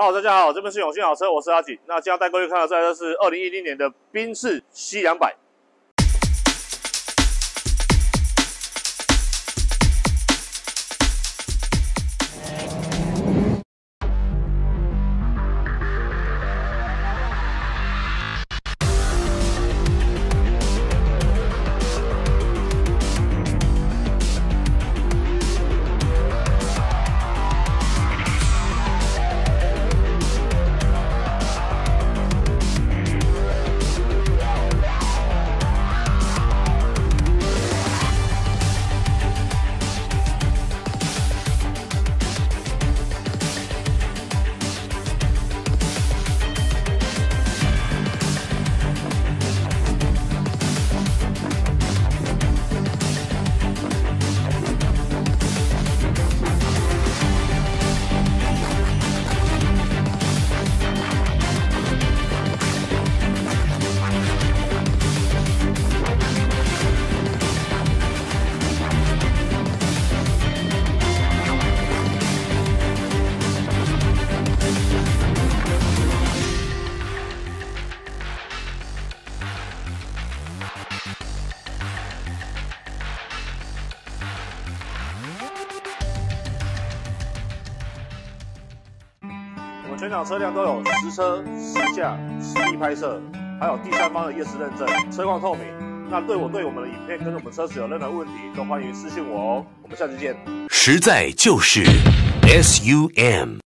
好大家好，这边是永信好车，我是阿锦。那今天带各位看到这台车是二零一零年的宾士 C 两百。我们全场车辆都有实车、实驾、实地拍摄，还有第三方的验视认证，车况透明。那对我对我们的影片跟我们车子有任何问题，都欢迎私信我哦。我们下期见。实在就是 S U M。